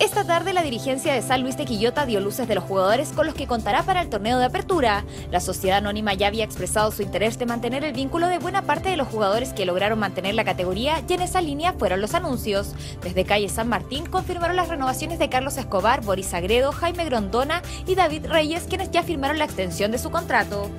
Esta tarde la dirigencia de San Luis de Quillota dio luces de los jugadores con los que contará para el torneo de apertura. La sociedad anónima ya había expresado su interés de mantener el vínculo de buena parte de los jugadores que lograron mantener la categoría y en esa línea fueron los anuncios. Desde calle San Martín confirmaron las renovaciones de Carlos Escobar, Boris Agredo, Jaime Grondona y David Reyes, quienes ya firmaron la extensión de su contrato.